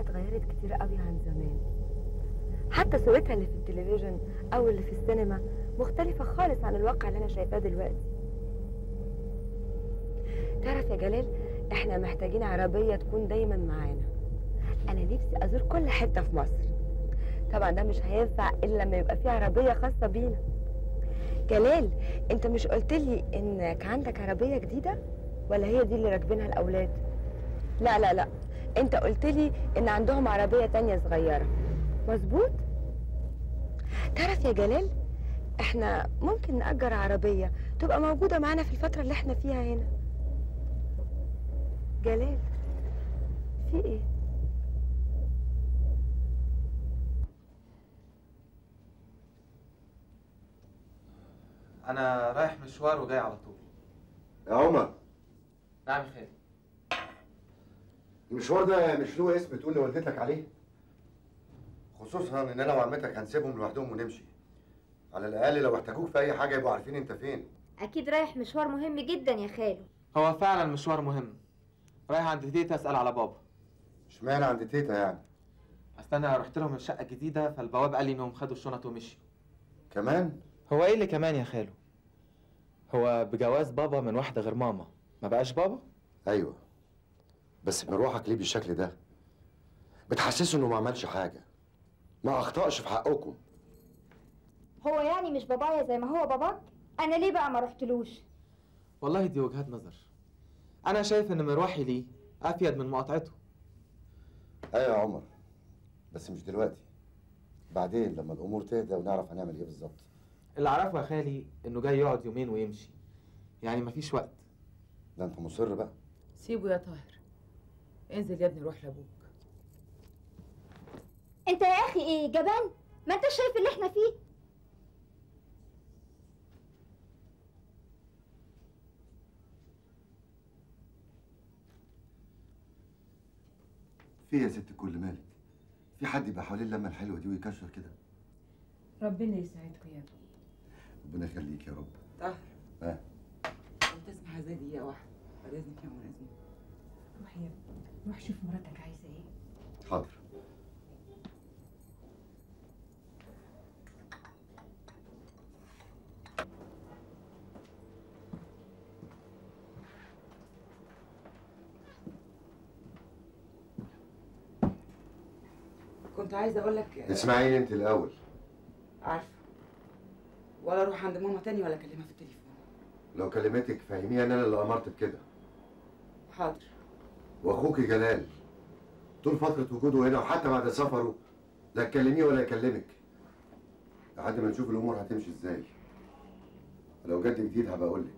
اتغيرت كتير قوي عن زمان. حتى صورتها اللي في التلفزيون أو اللي في السينما مختلفة خالص عن الواقع اللي أنا شايفاه دلوقتي. تعرف يا جلال إحنا محتاجين عربية تكون دايما معانا. أنا نفسي أزور كل حتة في مصر. طبعا ده مش هينفع إلا لما يبقى في عربية خاصة بينا. جلال أنت مش قلت لي إنك عندك عربية جديدة؟ ولا هي دي اللي راكبينها الأولاد؟ لا لا لا. انت قلت لي ان عندهم عربية تانية صغيرة. مظبوط؟ تعرف يا جلال إحنا ممكن نأجر عربية تبقى موجودة معانا في الفترة اللي إحنا فيها هنا. جلال في إيه؟ أنا رايح مشوار وجاي على طول. يا عمر. نعم يا خالي المشوار ده مش له اسم تقول لوالدتك عليه؟ خصوصا إن أنا وعمتك هنسيبهم لوحدهم ونمشي. على الأقل لو احتاجوك في أي حاجة يبقوا عارفين أنت فين. أكيد رايح مشوار مهم جدا يا خالو. هو فعلا مشوار مهم. رايح عند تيتا أسأل على بابا. إشمعنى عند تيتا يعني؟ اصل أنا رحت لهم الشقه الجديده فالبواب قال لي إنهم خدوا الشنط ومشيوا. كمان؟ هو إيه اللي كمان يا خالو؟ هو بجواز بابا من واحدة غير ماما. ما بقاش بابا؟ أيوه. بس مروحك ليه بالشكل ده؟ بتحسسه إنه ما عملش حاجة. ما أخطأش في حقكم. هو يعني مش بابايا زي ما هو باباك؟ أنا ليه بقى ما رحتلوش والله دي وجهات نظر. أنا شايف إن مروحي ليه أفيد من مقاطعته. أيوه يا عمر. بس مش دلوقتي. بعدين لما الأمور تهدى ونعرف هنعمل إيه بالظبط. اللي أعرفه يا خالي إنه جاي يقعد يومين ويمشي. يعني مفيش وقت. ده أنت مصر بقى. سيبه يا طاهر. انزل يا ابني روح لابوك. انت يا أخي إيه جبان؟ ما انت شايف اللي إحنا فيه؟ في يا ست كل مالك. في حد يبقى حوالين اللمة الحلوة دي ويكشر كده؟ ربنا يسعدكم يا ابني ربنا يخليك يا رب. لو تسمح زي دقيقة واحدة بعد إذنك يا أم إذنك روح يا ابني روح شوف مراتك عايزة إيه. حاضر. كنت عايزة أقول لك اسمعيني انت الأول. عارفة. ولا أروح عند ماما تاني ولا أكلمها في التليفون. لو كلمتك فهميها إن أنا اللي أمرت بكده. حاضر. واخوك جلال. طول فترة وجوده هنا وحتى بعد سفره لا تكلميه ولا يكلمك. لحد ما نشوف الأمور هتمشي إزاي. لو جد جديد هبقى أقول لك.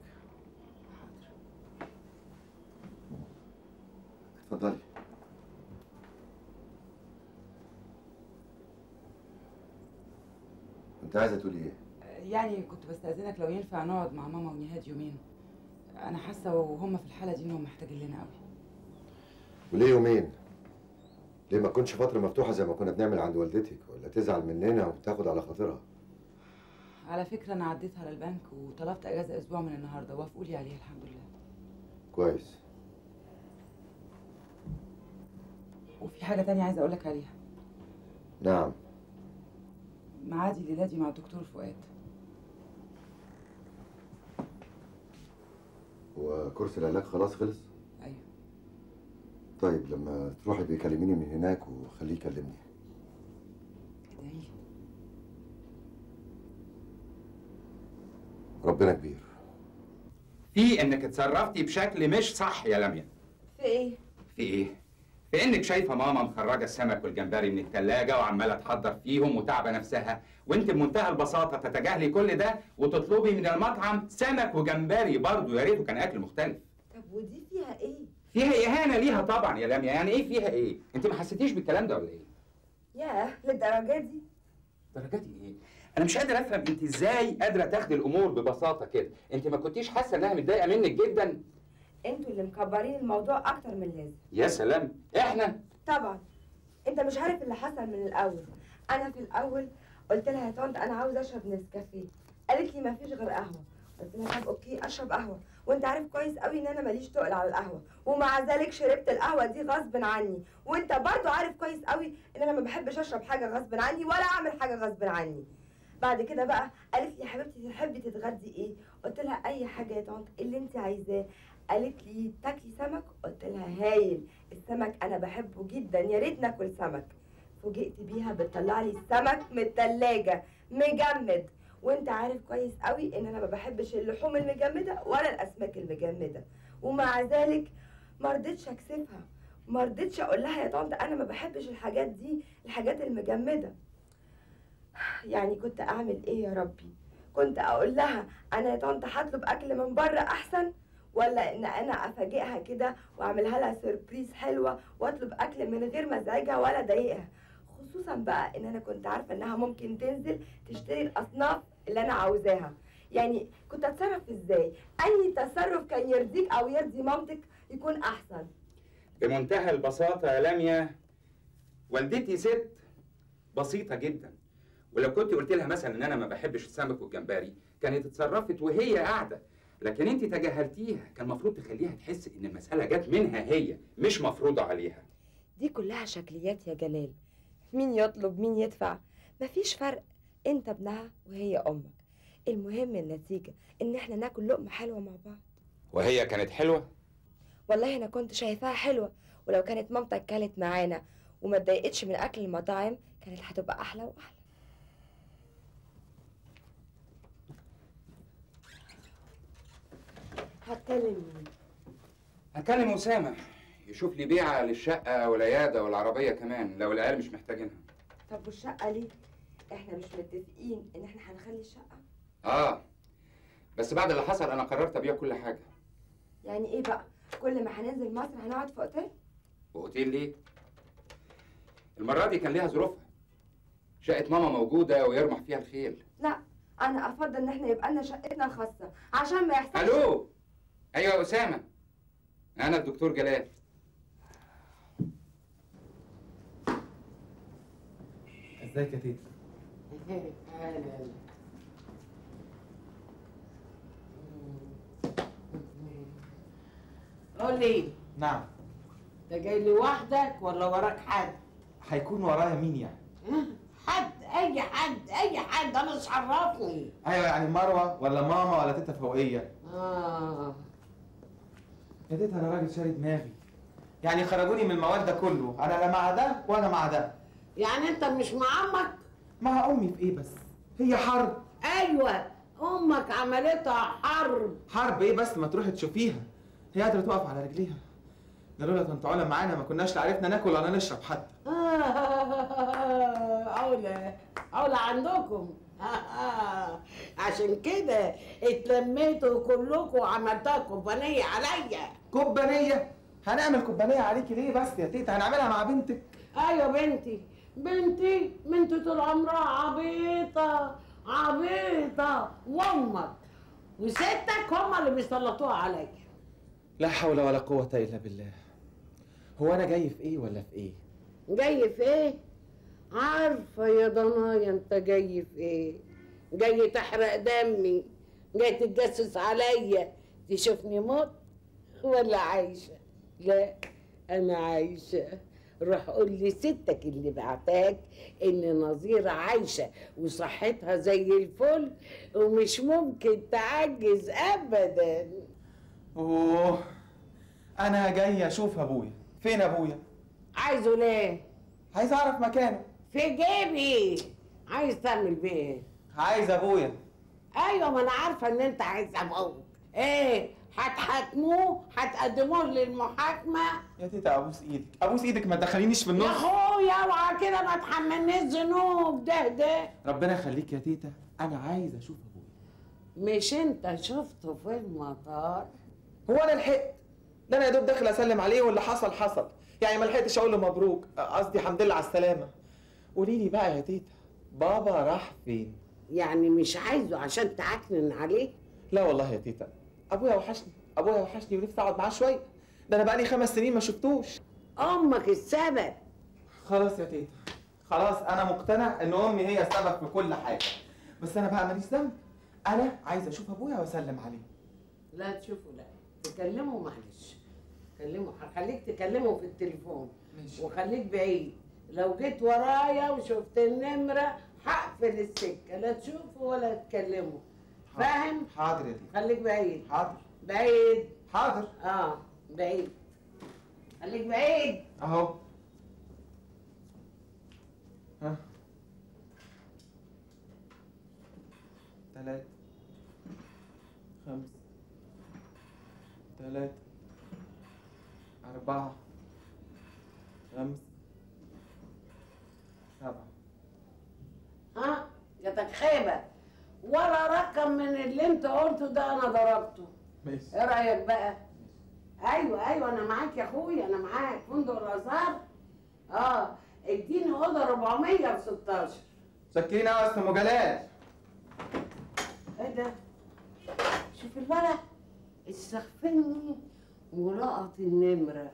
اتفضلي. انت عايزة تقولي إيه؟ يعني كنت بستأذنك لو ينفع نقعد مع ماما ونهاد يومين. أنا حاسة وهم في الحالة دي إنهم محتاجين لنا قوي. وليه يومين؟ ليه ما تكونش فترة مفتوحة زي ما كنا بنعمل عند والدتك ولا تزعل مننا وتاخد على خاطرها؟ على فكرة أنا عديت على البنك وطلبت أجازة أسبوع من النهاردة وافقوا لي عليها الحمد لله. كويس. وفي حاجة تانية عايزة أقول لك عليها. نعم. معادي الليلة دي مع الدكتور فؤاد. وكورس العلاج خلاص خلص؟ طيب لما تروحي بيكلميني من هناك وخليه يكلمني. ربنا كبير. في إنك اتصرفتي بشكل مش صح يا لميا. في إيه؟ في إيه؟ في إنك شايفة ماما مخرجة السمك والجمبري من الثلاجه وعمالة تحضر فيهم وتعبه نفسها وأنت بمنتهى البساطة تتجاهلي كل ده وتطلبي من المطعم سمك وجمبري برضه يا ريته كان أكل مختلف. طب ودي فيها إيه؟ فيها إهانة ليها طبعا يا لميا يعني إيه فيها إيه؟ أنت ما حسيتيش بالكلام ده ولا إيه؟ ياه للدرجة دي؟ درجاتي إيه؟ أنا مش قادر أفهم أنت إزاي قادرة تاخدي الأمور ببساطة كده. أنت ما كنتيش حاسة إنها متضايقة منك جدا؟ أنتوا اللي مكبرين الموضوع أكتر من اللازم. يا سلام. إحنا؟ طبعا. أنت مش عارف اللي حصل من الأول. أنا في الأول قلت لها يا طنط أنا عاوزة أشرب نسكافيه. قالت لي ما فيش غير قهوة. قلت لها طب أوكي أشرب قهوة. وأنت عارف كويس قوي إن أنا ماليش تقل على القهوة. ومع ذلك شربت القهوة دي غصب عني. وأنت برضو عارف كويس قوي إن أنا ما بحبش أشرب حاجة غصب عني ولا أعمل حاجة غصب عني. بعد كده بقى قالت لي يا حبيبتي تحبي تتغدي إيه؟ قلت لها أي حاجة يا طنط اللي أنت عايزاه. قالت لي تاكلي سمك؟ قلت لها هايل. السمك أنا بحبه جدا يا ريت ناكل سمك. فوجئت بيها بتطلع لي السمك من التلاجة. مجمد. وانت عارف كويس قوي ان أنا ما بحبش اللحوم المجمدة ولا الاسماك المجمدة. ومع ذلك ما رضيتش اكسفها. ما رضيتش أقول لها يا طنط أنا ما بحبش الحاجات دي الحاجات المجمدة. يعني كنت اعمل إيه يا ربي؟ كنت أقول لها أنا يا طنط هطلب اكل من بره احسن؟ ولا ان أنا افاجئها كده واعملها لها سربريز حلوة واطلب اكل من غير ما ازعجها ولا اضايقها خصوصا بقى ان أنا كنت عارفة انها ممكن تنزل تشتري الاصناف اللي أنا عاوزاها. يعني كنت أتصرف إزاي؟ اي تصرف كان يرضيك أو يرضي مامتك يكون أحسن؟ بمنتهى البساطة يا لميا والدتي ست بسيطة جدا. ولو كنت قلت لها مثلا إن أنا ما بحبش السمك والجمبري كانت اتصرفت وهي قاعدة. لكن أنت تجاهلتيها. كان المفروض تخليها تحس إن المسألة جت منها هي مش مفروضة عليها. دي كلها شكليات يا جلال. مين يطلب مين يدفع؟ مفيش فرق. انت ابنها وهي أمك. المهم النتيجة ان إحنا ناكل لقمة حلوة مع بعض. وهي كانت حلوة؟ والله أنا كنت شايفاها حلوة ولو كانت مامتك كانت معانا وما اتضايقتش من أكل المطاعم كانت هتبقى أحلى وأحلى. هتكلم مين؟ هكلم أسامة. يشوف لي بيعة للشقة والعيادة والعربية كمان لو العيال مش محتاجينها. طب والشقة ليه إحنا مش متفقين ان إحنا هنخلي الشقة. آه بس بعد اللي حصل أنا قررت أبيع كل حاجة. يعني إيه بقى؟ كل ما هننزل مصر هنقعد في أوتيل؟ واوتيل ليه؟ المرة دي كان ليها ظروفها. شقة ماما موجودة ويرمح فيها الخيل. لا أنا أفضل إن إحنا يبقى لنا شقتنا الخاصة عشان ما يحصلش ألو! أيوه يا أسامة. أنا الدكتور جلال. إزيك يا تيتا قول لي. نعم. انت جاي لوحدك ولا وراك حد؟ هيكون ورايا مين يعني؟ ها؟ حد أي حد أي حد أنا مش عرفني. أيوه يعني مروة ولا ماما ولا تيتا فوقية. آه. يا تيتا أنا راجل شاري دماغي. يعني خرجوني من الموال ده كله. أنا لا مع ده ولا مع ده. يعني أنت مش مع أمك؟ مع أمي في إيه بس؟ هي حرب. أيوه أمك عملتها حرب. حرب إيه بس؟ ما تروحي تشوفيها. هي قادرة تقف على رجليها. ده لولا كنت علا معانا ما كناش لا عرفنا ناكل ولا نشرب حتى. عولة عولة عندكم. عشان كده اتلميتوا كلكم وعملتها كوبانية عليا. كوبانية؟ هنعمل كوبانية عليكي ليه بس؟ يا تيتا هنعملها مع بنتك. أيوه بنتي. بنتي بنتي طول عمرها عبيطة عبيطة وامك وستك هما اللي بيسلطوها عليا لا حول ولا قوة إلا بالله هو أنا جاي في إيه ولا في إيه جاي في إيه؟ عارفة يا ضنايا أنت جاي في إيه؟ جاي تحرق دمي جاي تتجسس عليا تشوفني موت ولا عايشة؟ لا أنا عايشة روح قول لستك اللي بعتاك إن نظيرة عايشة وصحتها زي الفل ومش ممكن تعجز أبدا. أوه أنا جاي أشوف أبويا. فين أبويا؟ عايزه ليه؟ عايز أعرف مكانه. في جيبي. عايز تعمل بيه؟ عايز أبويا. أيوه ما أنا عارفة إن أنت عايز أبوك. إيه؟ هتحاكموه هتقدموه للمحاكمة. يا تيتا أبوس إيدك. أبوس إيدك ما تدخلينيش في يا النص. أخويا اوعى كده ما تحملنيش ذنوب. ده ده. ربنا يخليك يا تيتا. أنا عايز أشوف أبويا. مش أنت شفته في المطار؟ هو أنا لحقت. ده أنا يا دوب داخل أسلم عليه واللي حصل حصل. يعني ما لحقتش أقول له مبروك. قصدي الحمد لله على السلامة. قولي لي بقى يا تيتا بابا راح فين؟ يعني مش عايزه عشان تعكنن عليه؟ لا والله يا تيتا. أبويا وحشني أبويا وحشني ونفسي أقعد معاه شوية. ده أنا بقالي خمس سنين ما شفتوش. أمك السبب. خلاص يا تيتا خلاص أنا مقتنع إن أمي هي السبب في كل حاجة. بس أنا بقى ماليش ذنب. أنا عايز أشوف أبويا وأسلم عليه. لا تشوفوا لا. تكلموا معلش. كلموا هخليك تكلموا في التليفون. ماشي. وخليك بعيد. لو جيت ورايا وشفت النمرة هقفل السكة. لا تشوفوا ولا تكلموا فاهم؟ حاضر يا تيتا خليك بعيد. حاضر. بعيد. حاضر. آه بعيد. خليك بعيد. أهو. ها. تلاتة خمسة تلاتة أربعة. خمسة سبعة. ها؟ جاتك خيبة. ولا رقم من اللي انت قلته ده أنا ضربته. ماشي. إيه رأيك بقى؟ أيوه أيوه أنا معاك يا اخويا أنا معاك. فندق الأزهر. آه اديني أوضة 416 شكرين قوي يا أستاذ أم جلال إيه ده؟ شوف الورق. استغفرني ولقط النمرة.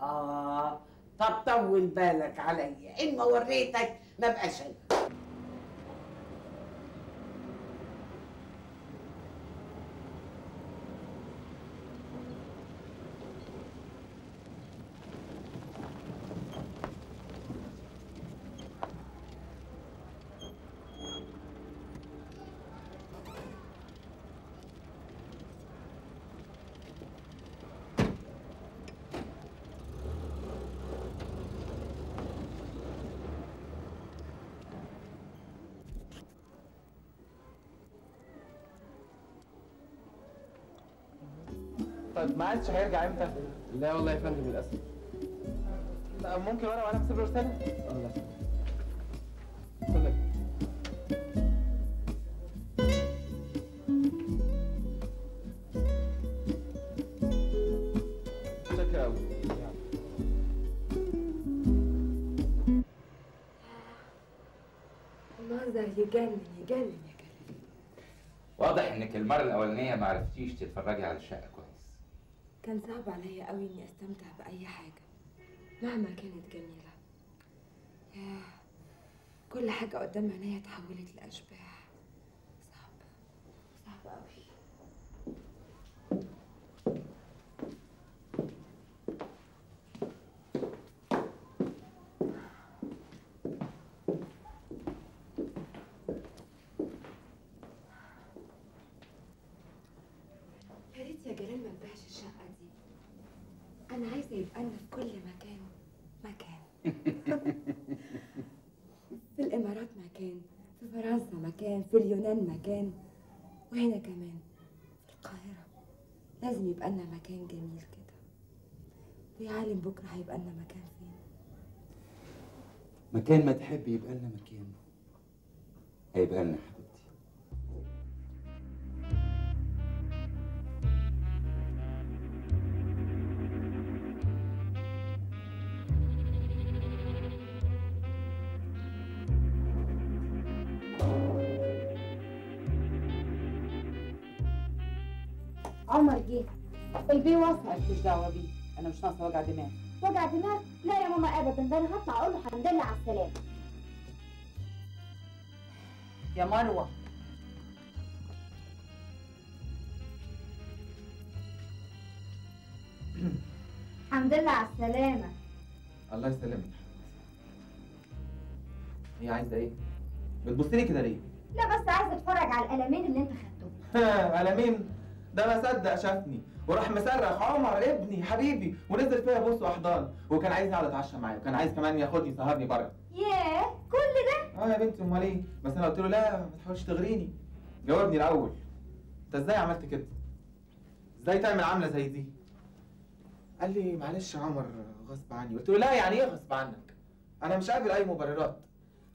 آه طب طول بالك عليا. ان ما وريتك ما بقاش أنا طيب ما عادش هيرجع إمتى؟ لا والله يا فندم للأسف. لا ممكن وأنا وأنا بسيب له رسالة؟ آه لا يجنن يجنن جلال واضح إنك المرة الأولانية ما عرفتيش تتفرجي على الشقه كان صعب عليا قوي إني أستمتع بأي حاجة مهما كانت جميلة. ياه كل حاجة قدام عينيا اتحولت لأشباح. صعب صعب قوي يا ريت يا جلال ما نبيعش الشقه دي أنا عايزه يبقى لنا في كل مكان مكان في الإمارات مكان في فرنسا مكان في اليونان مكان وهنا كمان في القاهرة. لازم يبقى لنا مكان جميل كده. ويا عالم بكرة هيبقى لنا مكان فين؟ مكان ما تحبي يبقى لنا مكان. هيبقى لنا. عمر جه. البي وصل مالكيش دعوه بيه أنا مش ناقصة وجع دماغ. وجع دماغ؟ لا يا ماما ابدا. ده أنا هطلع أقول له الحمد لله على السلامة. يا مروة. الحمد لله على السلامة. الله يسلمك. هي عايزة إيه؟ بتبص لي كده ليه؟ لا بس عايزة اتفرج على القلمين اللي أنت خدتهم على مين؟ ده ما صدق شافني. وراح مصرخ عمر ابني حبيبي ونزل فيها بوس واحضان وكان عايزني اقعد أتعشى معاه وكان عايز كمان ياخدني يسهرني بره. ياه كل ده؟ آه يا بنتي أمال إيه؟ بس أنا قلت له لا ما تحاولش تغريني. جاوبني الأول أنت إزاي عملت كده؟ إزاي تعمل عامله زي دي؟ قال لي معلش يا عمر غصب عني. قلت له لا يعني إيه غصب عنك؟ أنا مش قابل أي مبررات.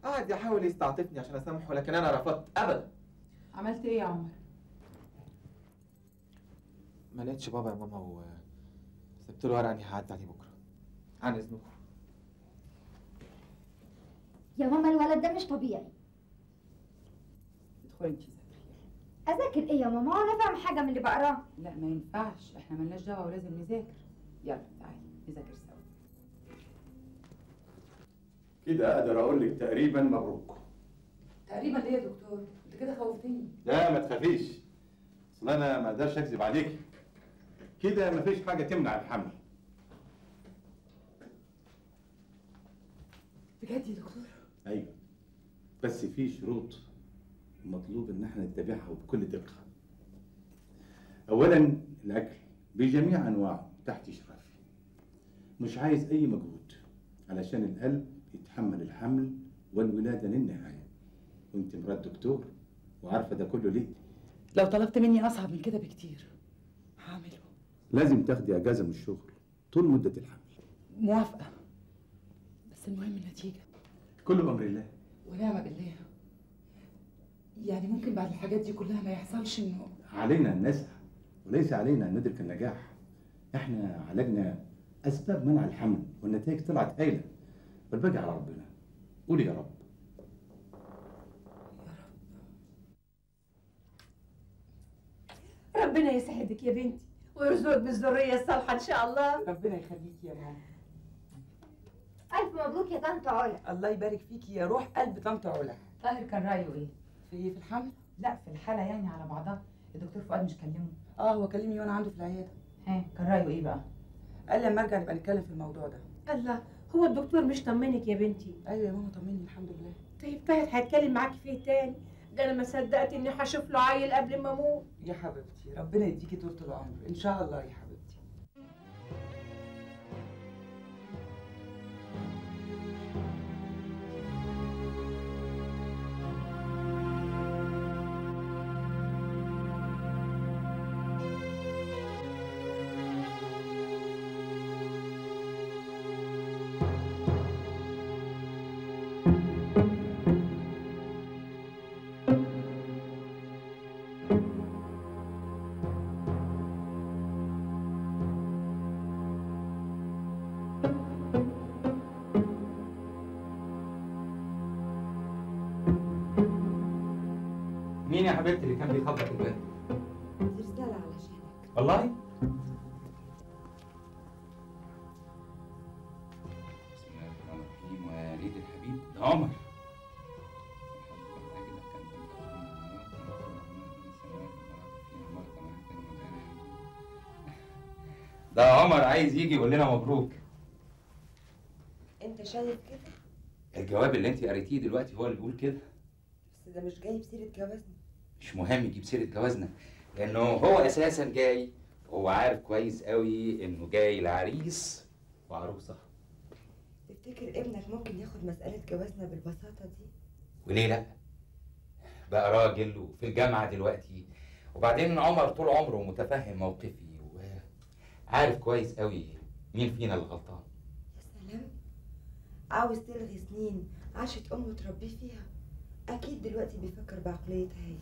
قعد يحاول يستعطفني عشان أسامحه لكن أنا رفضت ابدا. عملت إيه يا عمر؟ ما لقيتش بابا يا ماما وسبت له ورقة إني هعدي عليه بكرة. عن إذنكم. يا ماما الولد ده مش طبيعي. ادخلي انت ذاكري أذاكر إيه يا ماما؟ وأنا فاهم حاجة من اللي بقراه. لا ما ينفعش. إحنا ملناش دعوة ولازم نذاكر. يلا تعالي نذاكر سوا. كده أقدر أقول لك تقريبا مبروك تقريبا ليه يا دكتور؟ أنت كده خوفتني. لا ما تخافيش. أصل أنا ما أقدرش أكذب عليك كده مفيش حاجة تمنع الحمل. بجد يا دكتور؟ أيوه. بس في شروط مطلوب إن إحنا نتبعها وبكل دقة. اولا الأكل بجميع أنواعه تحت إشرافي. مش عايز أي مجهود علشان القلب يتحمل الحمل والولادة للنهاية. وأنت مرات دكتور وعارفة ده كله ليه؟ لو طلبت مني أصعب من كده بكتير. هعمله. لازم تاخدي اجازة من الشغل طول مدة الحمل. موافقة. بس المهم النتيجة. كله بأمر الله. ونعم بالله. يعني ممكن بعد الحاجات دي كلها ما يحصلش إنه علينا أن نسعى وليس علينا أن ندرك النجاح. إحنا عالجنا أسباب منع الحمل والنتائج طلعت هايلة. والباقي على ربنا. قولي يا رب. ربنا يسعدك يا بنتي. ويرزقك بالذرية الصالحة إن شاء الله. ربنا يخليكي يا ماما. ألف مبروك يا طنط علا. الله يبارك فيكي يا روح قلب طنط علا. طاهر كان رأيه إيه؟ في في الحمل؟ لا في الحالة يعني على بعضها. الدكتور فؤاد مش كلمه. آه هو كلمني وأنا عنده في العيادة. ها كان رأيه إيه بقى؟ قال لي لما أرجع نبقى نتكلم في الموضوع ده. الله هو الدكتور مش طمنك يا بنتي؟ أيوه يا ماما طمني الحمد لله. طيب طاهر هيتكلم معاكي فيه تاني؟ أنا ما صدقت إني هشوف له عيل قبل ما أموت. يا حبيبتي ربنا يديكي طولة العمر. إن شاء الله يا حبيبتي. حبيبتي اللي كان بيخبط الباب؟ دي رسالة علشانك والله؟ بسم الله الرحمن الرحيم وليد الحبيب ده عمر ده عمر عايز يجي يقول لنا مبروك انت شايف كده الجواب اللي انت قريتيه دلوقتي هو اللي بيقول كده بس ده مش جايب سيرة جوازنا مش مهم يجيب سيرة جوازنا لأنه هو أساسا جاي وهو عارف كويس قوي إنه جاي لعريس وعروسه تفتكر ابنك ممكن ياخد مسألة جوازنا بالبساطة دي؟ وليه لأ؟ بقى راجل وفي الجامعة دلوقتي وبعدين عمر طول عمره متفهم موقفي وعارف كويس قوي مين فينا اللي غلطان. يا سلام! عاوز تلغي سنين عاشت أمه تربيه فيها أكيد دلوقتي بيفكر بعقليتها هي.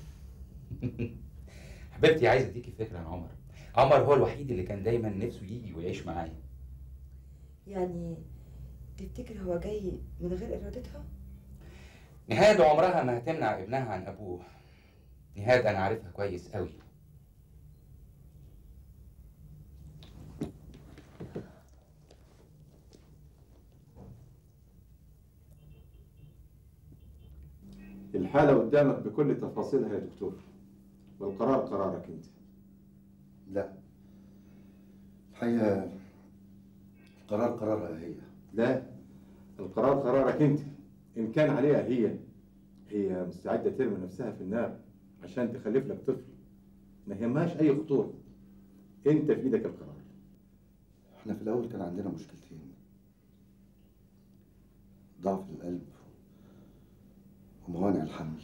حبيبتي عايز أديكي فكرة عن عمر. عمر هو الوحيد اللي كان دايما نفسه يجي ويعيش معايا. يعني تفتكر هو جاي من غير إرادتها؟ نهاد عمرها ما هتمنع ابنها عن أبوه. نهاد أنا عارفها كويس قوي الحالة قدامك بكل تفاصيلها يا دكتور. والقرار قرارك أنت. لا. الحقيقة القرار قرارها هي. لا. القرار قرارك أنت. إن كان عليها هي هي مستعدة ترمي نفسها في النار عشان تخلف لك طفل ما يهمهاش أي خطورة. أنت في إيدك القرار. إحنا في الأول كان عندنا مشكلتين. ضعف القلب وموانع الحمل.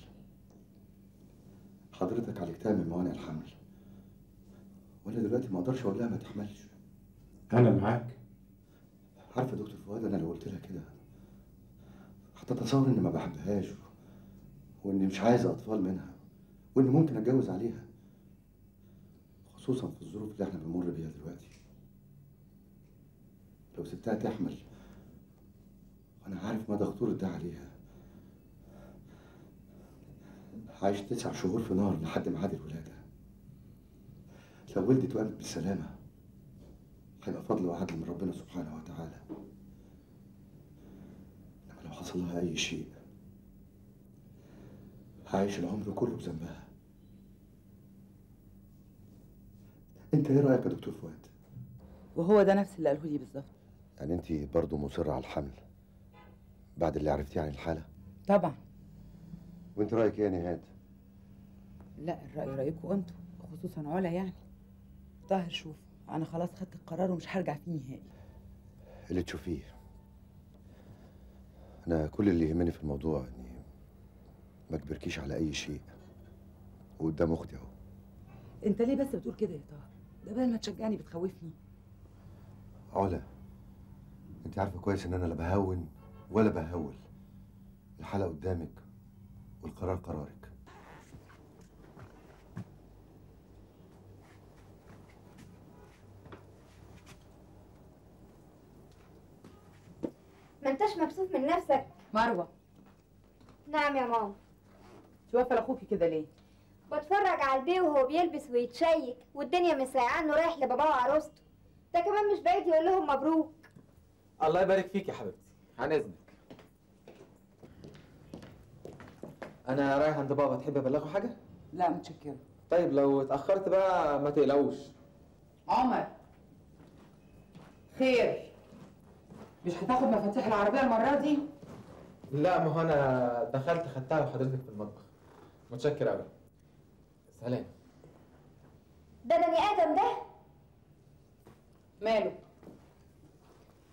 حضرتك عالجتها من موانع الحمل. وأنا دلوقتي ما أقدرش أقول لها ما تحملش. أنا معاك. عارفة يا دكتور فؤاد أنا لو قلت لها كده هتتصور إني ما بحبهاش وإني مش عايز أطفال منها وإني ممكن أتجوز عليها خصوصا في الظروف اللي إحنا بنمر بيها دلوقتي. لو سبتها تحمل وأنا عارف مدى خطورة ده عليها. عايش تسع شهور في نار لحد ميعاد الولادة. لو ولدت وقامت بالسلامة هيبقى فضل وعدل من ربنا سبحانه وتعالى. انما لو حصل لها أي شيء هعيش العمر كله بذنبها. أنت إيه رأيك يا دكتور فؤاد؟ وهو ده نفس اللي قاله لي بالظبط. يعني أنت برضه مصرة على الحمل بعد اللي عرفتيه عن الحالة؟ طبعا. وانت رأيك إيه يا نهاد؟ لا الرأي رأيكم أنتوا خصوصا علا يعني. طاهر شوف أنا خلاص خدت القرار ومش هرجع فيه نهائي. اللي تشوفيه. أنا كل اللي يهمني في الموضوع إني ما اجبركيش على أي شيء. وقدام أختي أهو. أنت ليه بس بتقول كده يا طاهر؟ ده بدل ما تشجعني بتخوفني. علا أنت عارفة كويس إن أنا لا بهون ولا بهول. الحالة قدامك والقرار قرارك. ما انتش مكسوف من نفسك؟ مروة. نعم يا ماما. انت واقفه لاخوكي كده ليه؟ بتفرج على البيه وهو بيلبس ويتشيك والدنيا مساعة إنه رايح لباباه وعروسته. ده كمان مش بعيد يقول لهم مبروك. الله يبارك فيك يا حبيبتي. عن إذنك. أنا رايح عند بابا تحب أبلغه حاجة؟ لا متشكرة. طيب لو اتأخرت بقى ما تقلقوش. عمر خير. مش هتاخد مفاتيح العربية المرة دي؟ لا ما هو أنا دخلت خدتها وحضرتك في المطبخ. متشكر قوي سلام. ده بني آدم ده؟ ماله؟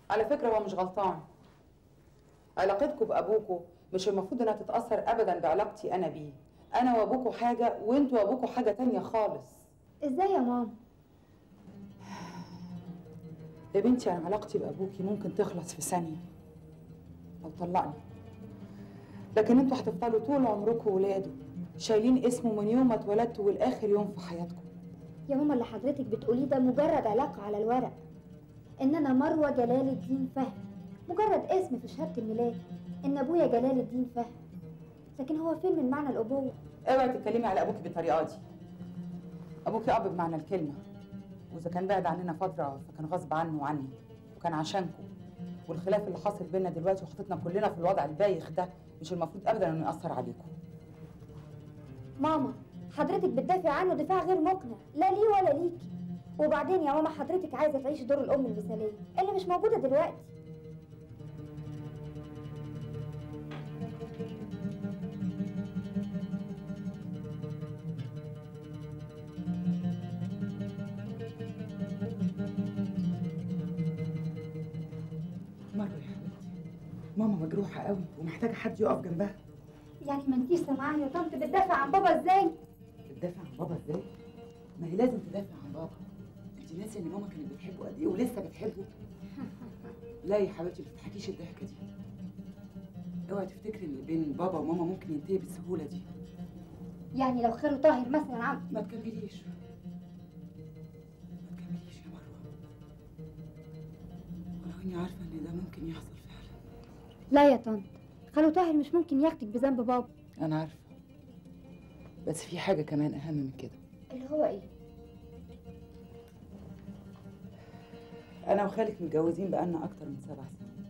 على فكرة هو مش غلطان. علاقتكم بابوكوا مش المفروض إنها تتأثر ابدا بعلاقتي أنا بيه. أنا وأبوكوا حاجة وأنتوا وأبوكوا حاجة تانية خالص. إزاي يا ماما يا بنتي أنا علاقتي بأبوكي ممكن تخلص في ثانية. لو طلقني. لكن أنتوا هتفضلوا طول عمركم ولاده شايلين اسمه من يوم ما اتولدتوا والآخر يوم في حياتكم. يا ماما اللي حضرتك بتقوليه ده مجرد علاقة على الورق. إن أنا مروة جلال الدين فهمي مجرد اسم في شهادة الميلاد. إن أبويا جلال الدين فهمي لكن هو فين من معنى الأبوة؟ اوعي تتكلمي على أبوكي بالطريقة دي؟ أبوكي أب بمعنى الكلمة. وإذا كان بعد عننا فترة فكان غصب عنه وعني وكان عشانكم والخلاف اللي حاصل بينا دلوقتي وحطتنا كلنا في الوضع البايخ ده مش المفروض ابدا إنه يأثر عليكم ماما حضرتك بتدافع عنه دفاع غير مقنع لا ليه ولا ليكي. وبعدين يا ماما حضرتك عايزة تعيشي دور الأم المثالية اللي مش موجودة دلوقتي. قوي ومحتاجة حد يقف جنبها. يعني ما انتيش سامعاني يا طنط بتدافع عن بابا إزاي؟ بتدافع عن بابا إزاي؟ ما هي لازم تدافع عن بابا. انت ناسي إن ماما كانت بتحبه قد إيه ولسه بتحبه. لا يا حبيبتي ما تضحكيش الضحكة دي. اوعي تفتكري إن بين بابا وماما ممكن ينتهي بالسهولة دي. يعني لو خاله طاهر مثلا عم. ما تكمليش. ما تكمليش يا مروة. ولو إني عارفة إن ده ممكن يحصل. لا يا طنط. خاله طاهر مش ممكن ياخدك بذنب بابا. أنا عارفة. بس في حاجة كمان أهم من كده. اللي هو إيه؟ أنا وخالك متجوزين بقالنا أكتر من سبع سنين.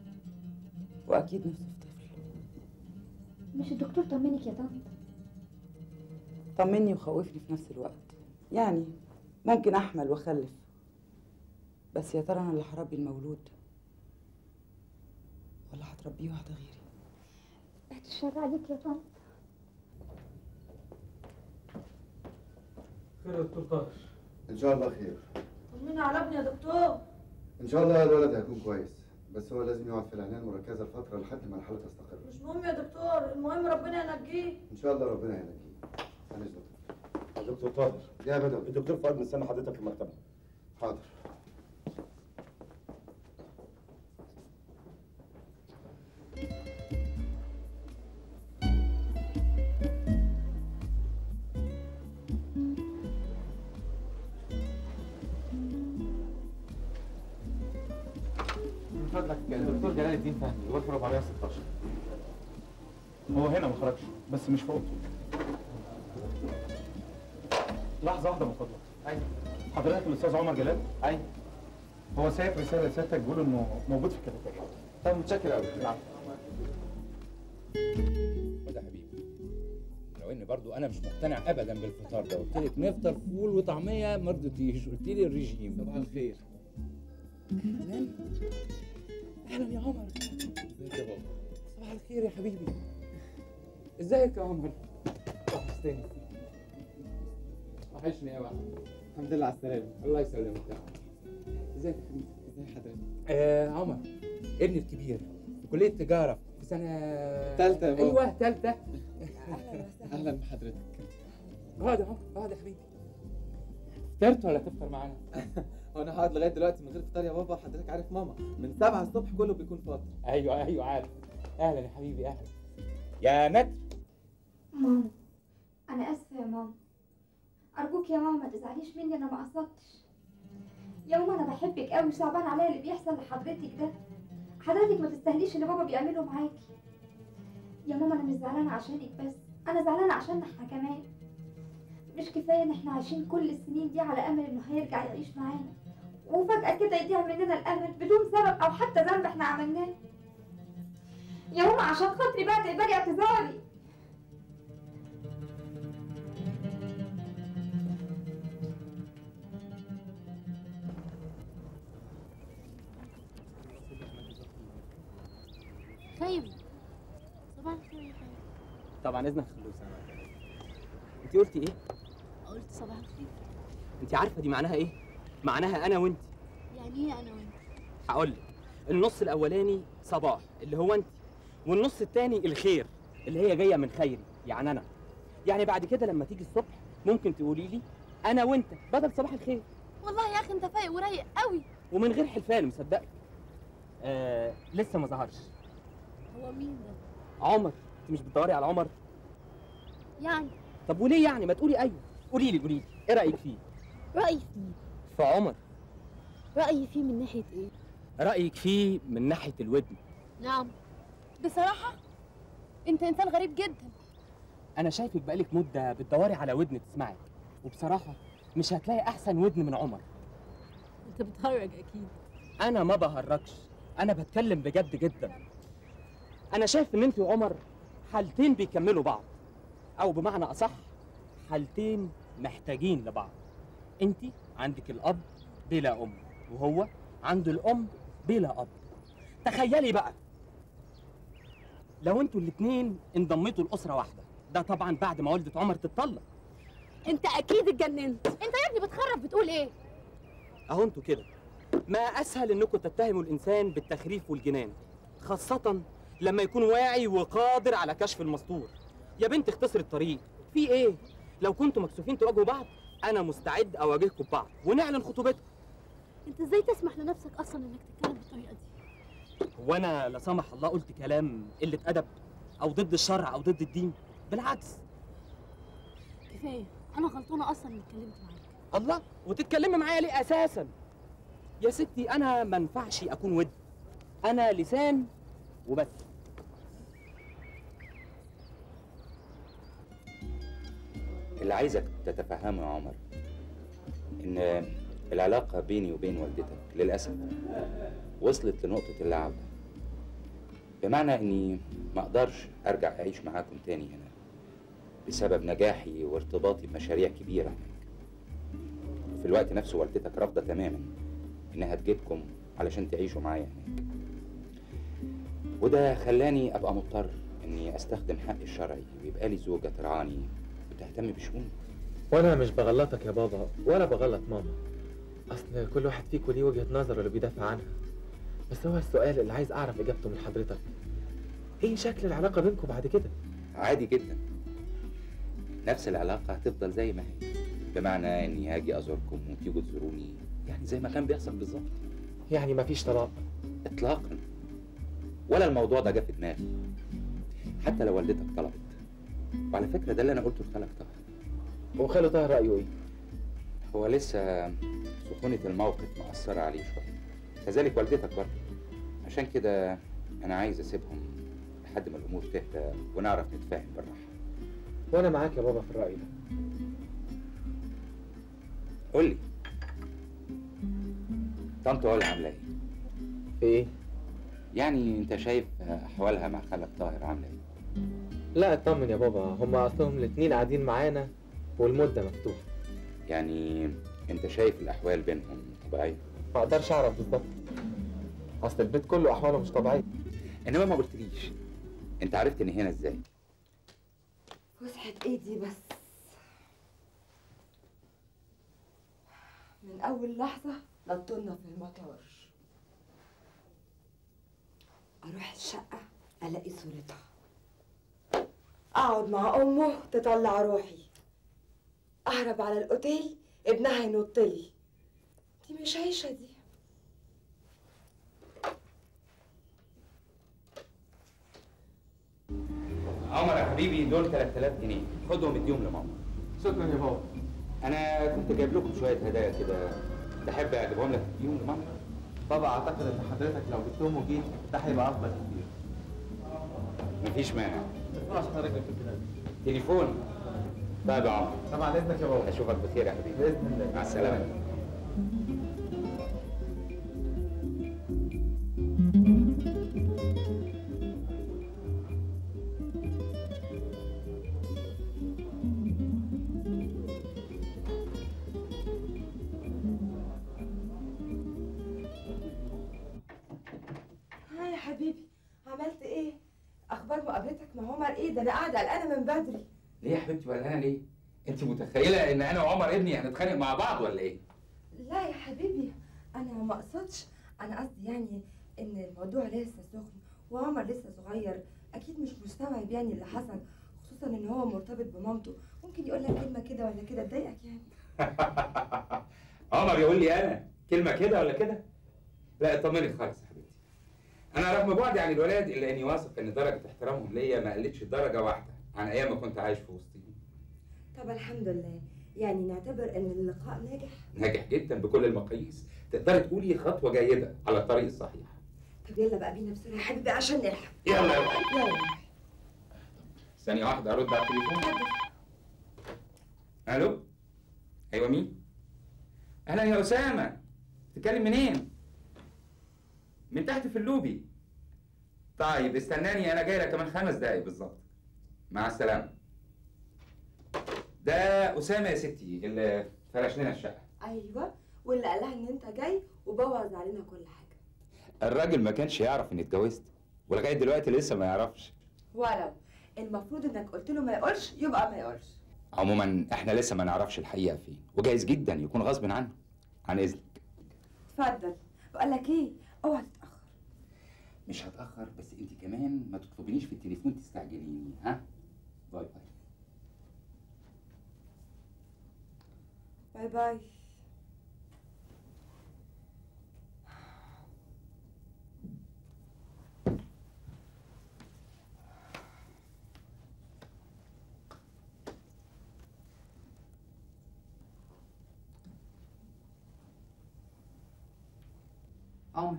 وأكيد نفسه في طفل. مش الدكتور طمنك يا طنط؟ طمني وخوفني في نفس الوقت. يعني ممكن أحمل وأخلف. بس يا ترى أنا اللي هربي المولود؟ ولا هتربيه واحدة غيري. بعد الشر عليك يا طنط. خير يا دكتور طاهر. إن شاء الله خير. طمني على ابني يا دكتور. إن شاء الله الولد هيكون كويس بس هو لازم يقعد في العنايه المركزه لفترة لحد ما الحالة تستقر. مش مهم يا دكتور المهم ربنا ينجيه. إن شاء الله ربنا يهنيك هنزل دكتور؟ طاهر. يا بدوي الدكتور فؤاد مستني حضرتك في المكتب حاضر. هو هنا ما خرجش بس مش في اوضته لحظة واحدة من فضلك أيوه. حضرتك الأستاذ عمر جلال؟ أيوه. هو سايب رسالة لسيادتك بيقول إنه موجود في الكافيتيريا. طب متشكر قوي نعم. خد يا حبيبي لو إن برضو أنا مش مقتنع ابدا بالفطار ده قلت لك نفطر فول وطعمية ما رضيتيش قلت لي الرجيم صباح الخير. أهلا. أهلا يا عمر. إزيك يا بابا؟ صباح الخير يا حبيبي. ازيك يا عمر؟ وحشتني. وحشني قوي الحمد لله على السلامة. الله يسلمك يا عمر. ازيك يا حبيبي؟ ازي حضرتك؟ آه عمر ابني الكبير في كلية تجارة في سنة تالتة يا بابا. أيوه تالتة. أهلا بحضرتك. اقعد يا عمر اقعد يا حبيبي. فطرت ولا تفطر معانا؟ هو أنا هقعد لغاية دلوقتي من غير فطار يا بابا. حضرتك عارف ماما من 7 الصبح كله بيكون فاطر أيوه أيوه عارف. أهلا يا حبيبي أهلا. يا متر ماما أنا آسفة يا ماما. أرجوك يا ماما ما تزعليش مني أنا ما قصدتش يا ماما أنا بحبك قوي وصعبان عليا اللي بيحصل لحضرتك ده حضرتك ما تستاهليش اللي بابا بيعمله معاكي. يا ماما أنا مش زعلانة عشانك بس أنا زعلانة عشان إحنا كمان. مش كفاية إن إحنا عايشين كل السنين دي على أمل إنه هيرجع يعيش معانا. وفجأة كده يضيع مننا الأمل بدون سبب أو حتى ذنب إحنا عملناه. يا ماما عشان خاطري بقى تقبلي اعتذاري طبعا اذنك خلوصه أنت قلتي إيه؟ قلت صباح الخير. أنت عارفة دي معناها إيه؟ معناها أنا وأنت. يعني إيه أنا وأنت؟ هقول لك. النص الأولاني صباح اللي هو أنت. والنص التاني الخير اللي هي جاية من خيري يعني أنا. يعني بعد كده لما تيجي الصبح ممكن تقولي لي أنا وأنت بدل صباح الخير. والله يا أخي أنت فايق ورايق قوي ومن غير حلفان مصدقك؟ آه لسه ما ظهرش. هو مين ده؟ عمر. أنت مش بتدوري على عمر؟ يعني. طب وليه يعني؟ ما تقولي أيوه. قولي لي قولي لي. إيه رأيك فيه؟ رأيي فيه. في عمر. رأيي فيه من ناحية إيه؟ رأيك فيه من ناحية الودن. نعم. بصراحة أنت إنسان غريب جدا. أنا شايفك بقالك مدة بتدوري على ودن تسمعك. وبصراحة مش هتلاقي أحسن ودن من عمر. أنت بتهرج أكيد. أنا ما بهرجش. أنا بتكلم بجد جدا. أنا شايف إن أنت وعمر حالتين بيكملوا بعض. أو بمعنى أصح حالتين محتاجين لبعض. أنت عندك الأب بلا أم وهو عنده الأم بلا أب. تخيلي بقى لو أنتوا الاتنين انضميتوا لأسرة واحدة ده طبعا بعد ما والدة عمر تتطلق. أنت أكيد اتجننت. أنت يا ابني بتخرف بتقول إيه؟ أهو أنتوا كده. ما أسهل إنكم تتهموا الإنسان بالتخريف والجنان خاصة لما يكون واعي وقادر على كشف المستور. يا بنت اختصر الطريق. في إيه؟ لو كنتوا مكسوفين تواجهوا بعض أنا مستعد أواجهكم ببعض ونعلن خطوبتكم. أنت إزاي تسمح لنفسك أصلا إنك تتكلم بالطريقة دي؟ وأنا لا سمح الله قلت كلام قلة أدب أو ضد الشرع أو ضد الدين. بالعكس. كفاية. أنا غلطانة أصلا إني اتكلمت معاك. الله وتتكلمي معايا ليه أساسا؟ يا ستي أنا ما ينفعش أكون ود. أنا لسان وبس. اللي عايزك تتفهمه يا عمر إن العلاقة بيني وبين والدتك للأسف وصلت لنقطة اللعب بمعنى إني ما أقدرش أرجع أعيش معاكم تاني هنا بسبب نجاحي وارتباطي بمشاريع كبيرة في الوقت نفسه والدتك رافضة تماما إنها تجيبكم علشان تعيشوا معايا هناك. وده خلاني أبقى مضطر إني أستخدم حقي الشرعي ويبقى لي زوجة ترعاني وتهتم بشؤوني وأنا مش بغلطك يا بابا ولا بغلط ماما. أصل كل واحد فيكم ليه وجهة نظر اللي بيدافع عنها. بس هو السؤال اللي عايز أعرف إجابته من حضرتك. إيه شكل العلاقة بينكم بعد كده؟ عادي جدا. نفس العلاقة هتفضل زي ما هي. بمعنى إني هاجي أزوركم وتيجوا تزوروني. يعني زي ما كان بيحصل بالظبط. يعني مفيش طلاق؟ اطلاقا. ولا الموضوع ده جه في دماغي. حتى لو والدتك طلبت. وعلى فكرة ده اللي أنا قلته لخالك طاهر. وخاله طاهر رأيه إيه؟ هو لسه سخونة الموقف مأثرة عليه شوية. كذلك والدتك برضه. عشان كده أنا عايز أسيبهم لحد ما الأمور تهدى ونعرف نتفاهم بالراحة. وأنا معاك يا بابا في الرأي ده. قول لي. طنط علا عاملة إيه؟ في إيه؟ يعني أنت شايف أحوالها مع خالك طاهر عاملة إيه؟ لا اطمن يا بابا. هما أصلهم الاتنين قاعدين معانا والمدة مفتوحة. يعني أنت شايف الأحوال بينهم طبيعية؟ ما أقدرش أعرف بالظبط أصل البيت كله أحواله مش طبيعية. إنما ما قلتليش أنت عرفت إن هنا إزاي؟ فسحة إيدي بس. من أول لحظة نطلنا في المطار. أروح الشقة ألاقي صورتها. أقعد مع أمه تطلع روحي. أهرب على الأوتيل ابنها ينطلي. دي مش عيشة دي. عمر يا حبيبي دول 3000 جنيه. خدهم اديهم لماما. شكرا يا بابا. أنا كنت جايب لكم شوية هدايا كده. تحب أجيبهم لك تديهم لماما. بابا أعتقد إن حضرتك لو جبتهم وجيت ده هيبقى أفضل كتير مفيش مانع. تليفون. عشان حضرتك في البلاد تليفون طيب يا عمر طبعا اذنك يا بابا. أشوفك بخير يا حبيبي. بإذن الله. مع السلامة. هنتخانق مع بعض ولا إيه؟ لا يا حبيبي أنا ما أقصدش. أنا قصدي يعني إن الموضوع لسه سخن وعمر لسه صغير. أكيد مش مستوعب يعني اللي حصل خصوصا إن هو مرتبط بمامته. ممكن يقول لك كلمة كده ولا كده تضايقك يعني؟ عمر يقول لي أنا كلمة كده ولا كده؟ لا اطمني خالص يا حبيبتي. أنا رغم بعدي عن الولاد إلا إني واثق إن درجة احترامهم ليا ما قلتش درجة واحدة عن أيام ما كنت عايش في وسطهم. طب الحمد لله. يعني نعتبر إن اللقاء ناجح. ناجح جدا بكل المقاييس. تقدري تقولي خطوة جيدة على الطريق الصحيح. طب يلا بقى بينا بسرعة يا حبيبي عشان نلحق. يلا. يلا يلا ثانية واحدة أرد على التليفون. ألو؟ أيوه مين؟ أهلا يا أسامة. تتكلم منين؟ من تحت في اللوبي. طيب استناني أنا جاي لك كمان خمس دقايق بالظبط. مع السلامة. ده أسامة يا ستي اللي فرش لنا الشقة. أيوه واللي قالها إن أنت جاي وبوظ علينا كل حاجة. الراجل ما كانش يعرف إني اتجوزت ولغاية دلوقتي لسه ما يعرفش. ولو المفروض إنك قلت له ما يقولش يبقى ما يقولش. عموما إحنا لسه ما نعرفش الحقيقة فين وجايز جدا يكون غصب عنه عن إذنك. اتفضل. بقول لك إيه؟ اوعى تتأخر. مش هتأخر بس أنت كمان ما تطلبينيش في التليفون تستعجليني ها؟ bye bye. bye bye عمر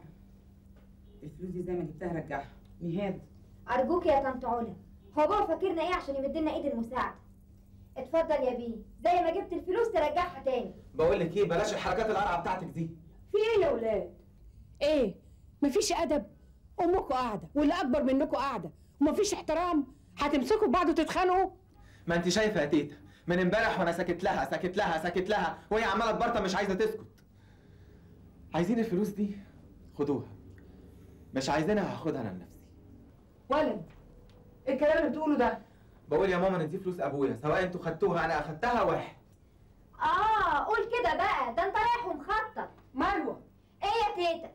الفلوس دي زي ما جبتها رجعها. نهاد أرجوك يا طنط علا هو بابا فاكرنا إيه عشان يمدلنا إيد المساعدة؟ اتفضل يا بيه. زي ما جبت الفلوس ترجعها تاني. بقول لك إيه بلاش الحركات القرعة بتاعتك دي. في إيه يا ولاد؟ إيه مفيش ادب. امكم قاعدة واللي اكبر منكم قاعدة. ومفيش احترام. هتمسكوا في بعض وتتخانقوا؟ ما انت شايفة يا تيتا من امبارح وأنا ساكت لها ساكت لها ساكت لها وهي عمالة تبرطم مش عايزة تسكت. عايزين الفلوس دي؟ خدوها. مش عايزينها هاخدها أنا لنفسي. ولد الكلام اللي بتقوله ده بقول يا ماما ان دي فلوس أبويا سواء أنتوا خدتوها أنا أخدتها واحد. آه قول كده بقى ده أنت رايح ومخطط. مروة. إيه يا تيتا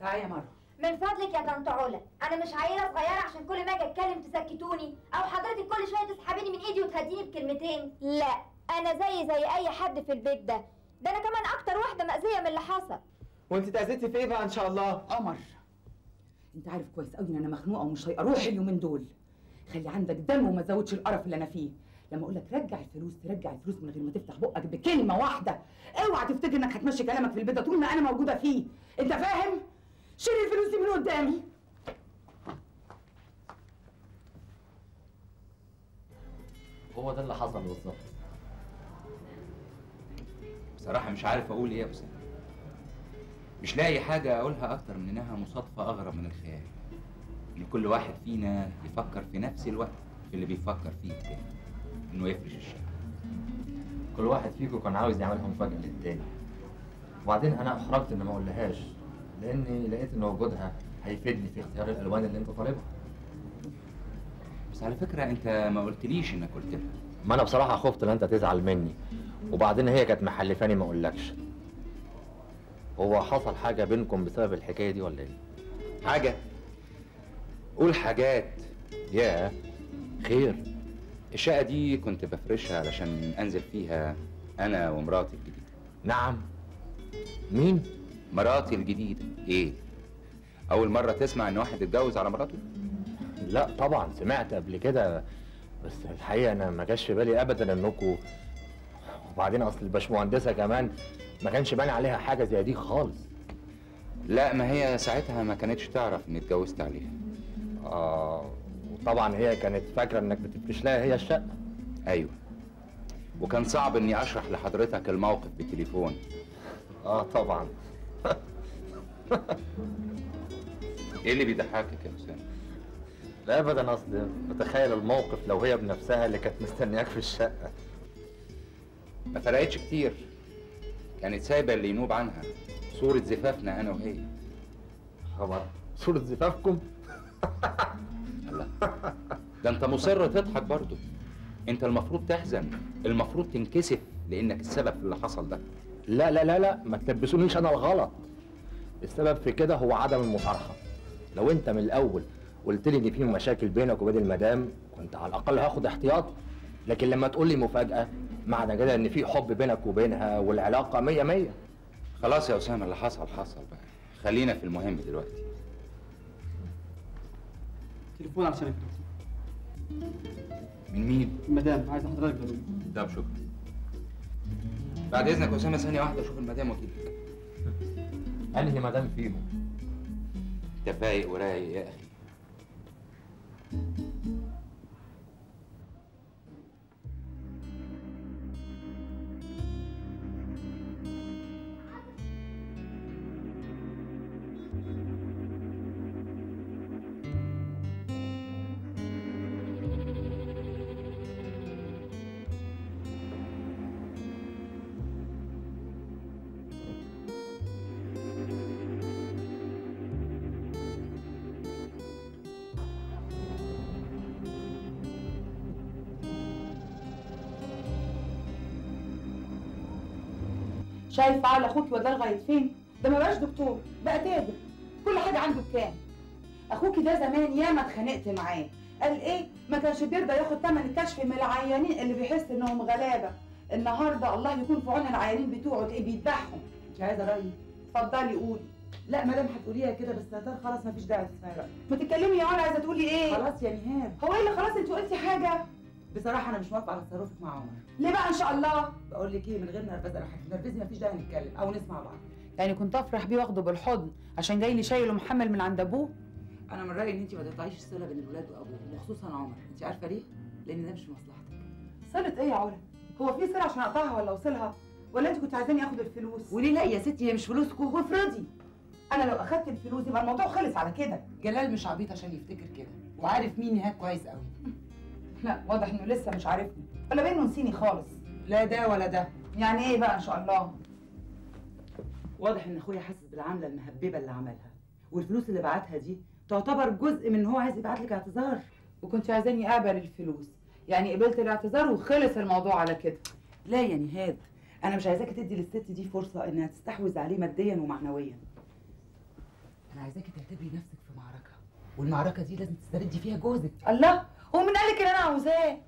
تعالي يا مروة. من فضلك يا طنط علا. أنا مش عيلة صغيرة عشان كل ما أجي أتكلم تسكتوني أو حضرتك كل شوية تسحبيني من إيدي وتهديني بكلمتين. لا أنا زي زي أي حد في البيت ده. ده أنا كمان أكتر واحدة مأذية من اللي حصل. وأنت اتاذيتي في إيه بقى إن شاء الله؟ قمر أنت عارف كويس قوي إن أنا مخنوقة ومش طايقة روحي اليومين دول. خلي عندك دم وما تزودش القرف اللي أنا فيه. لما أقول لك رجع الفلوس ترجع الفلوس من غير ما تفتح بقك بكلمة واحدة. أوعى تفتكر إنك هتمشي كلامك في البيت طول ما أنا موجودة فيه. أنت فاهم؟ شيل الفلوس دي من قدامي. هو ده اللي حصل بالظبط. بصراحة مش عارف أقول إيه يا اسامه مش لاقي حاجة أقولها أكتر من إنها مصادفة أغرب من الخيال. ان كل واحد فينا يفكر في نفس الوقت في اللي بيفكر فيه كده إنه يفرش الشقه كل واحد فيكم كان عاوز يعملها مفاجأة للتاني. وبعدين أنا أحرجت ان ما اقولهاش لأني لقيت ان وجودها هيفيدني في اختيار الألوان اللي أنت طالبها. بس على فكرة أنت ما قلتليش إنك قلت لها. ما أنا بصراحة خفت إن أنت تزعل مني. وبعدين هي كانت محلفاني ما أقولكش. هو حصل حاجة بينكم بسبب الحكاية دي ولا إيه؟ حاجة؟ قول حاجات. ياه خير. الشقة دي كنت بفرشها علشان أنزل فيها أنا ومراتي الجديده نعم. مين؟ مراتي الجديدة. إيه؟ أول مرة تسمع إن واحد اتجوز على مراته؟ لا طبعا سمعت قبل كده بس الحقيقة أنا ما جاش في بالي ابدا انكم وبعدين أصل الباشمهندسة كمان ما كانش باين عليها حاجة زي دي خالص. لا ما هي ساعتها ما كانتش تعرف إني اتجوزت عليها. آه وطبعا هي كانت فاكرة إنك بتفرش لها هي الشقة. أيوه. وكان صعب إني أشرح لحضرتك الموقف بالتليفون. آه طبعا. إيه اللي بيضحكك يا اسامه لا ابدا اصل بتخيل الموقف لو هي بنفسها اللي كانت مستنياك في الشقة. ما فرقتش كتير. كانت سايبة اللي ينوب عنها. صورة زفافنا أنا وهي. خبر. صورة زفافكم؟ ده انت مصر تضحك برضه. انت المفروض تحزن المفروض تنكسف لانك السبب في اللي حصل ده. لا لا لا لا ما تلبسونيش أنا الغلط. السبب في كده هو عدم المصارحة لو انت من الأول قلت لي إن في مشاكل بينك وبين المدام كنت على الأقل هاخد احتياط. لكن لما تقول لي مفاجأة معنى كده إن في حب بينك وبينها والعلاقة مية مية. خلاص يا أسامة اللي حصل حصل بقى. خلينا في المهم دلوقتي. تليفون علشانك من مين؟ المدام عايز حضرتك ضروري طب شكرا. بعد إذنك أسامة ثانية واحدة أشوف المدام وأجيلك. أنهي مدام فيهم؟ انت فايق ورايق يا أخي. وداه لغاية فين؟ ده ما بقاش دكتور بقى تاجر كل حاجة عنده بكام؟ أخوكي ده زمان ياما اتخانقت معاه. قال إيه؟ ما كانش بيرضى ياخد ثمن الكشف من العيانين اللي بيحس إنهم غلابة. النهارده الله يكون في عون العيانين بتوعه تلاقيه بيذبحهم. انت عايزة رأيي. اتفضلي قولي. لا ما دام هتقوليها كده بس ترى خلاص مفيش داعي تسمعي رايي ما تتكلمي يا علا عايزة تقولي إيه؟ خلاص يا نهاد هو إيه اللي خلاص أنت قلتي حاجة؟ بصراحة أنا مش موافقة على تصرفك مع عمر. ليه بقى إن شاء الله؟ بقول لك إيه من غير نرفزه لو هتنرفزي مفيش داعي نتكلم أو نسمع بعض. يعني كنت أفرح بيه وأخده بالحضن عشان جاي لي شايل ومحمل من عند أبوه؟ أنا من رأيي إن انت ما تقطعيش الصلة بين الولاد وابوهم وخصوصا عمر. انت عارفة ليه؟ لأن ده مش في مصلحتك. صلة إيه يا علا هو في سر عشان أقطعها ولا أوصلها؟ ولا انت كنت عايزاني آخد الفلوس؟ وليه لا يا ستي هي مش فلوسكم وافرضي أنا لو أخدت الفلوس يبقى الموضوع خلص على كده. جلال مش عبيط عشان يفتكر كده وعارف مين نهاد كويس قوي. لا واضح إنه لسه مش عارفني. ولا بينه نسيني خالص. لا ده ولا ده. يعني إيه بقى إن شاء الله؟ واضح إن أخويا حاسس بالعملة المهببة اللي عملها. والفلوس اللي بعتها دي تعتبر جزء من إن هو عايز يبعت لك اعتذار. وكنت عايزاني أقبل الفلوس. يعني قبلت الاعتذار وخلص الموضوع على كده. لا يا نهاد أنا مش عايزاكي تدي للست دي فرصة إنها تستحوذ عليه ماديا ومعنويا. أنا عايزاكي تعتبري نفسك في معركة والمعركة دي لازم تستردي فيها جوزك. الله! هو مين قال لك اللي أنا عاوزاه.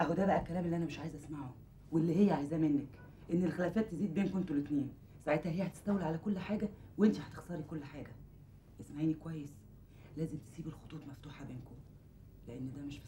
أهو ده بقى الكلام اللي أنا مش عايزة أسمعه واللي هي عايزاه منك إن الخلافات تزيد بينكم أنتوا الاثنين ساعتها هي هتستولي على كل حاجة وانت هتخسري كل حاجة. اسمعيني كويس لازم تسيبي الخطوط مفتوحة بينكم لأن ده مش في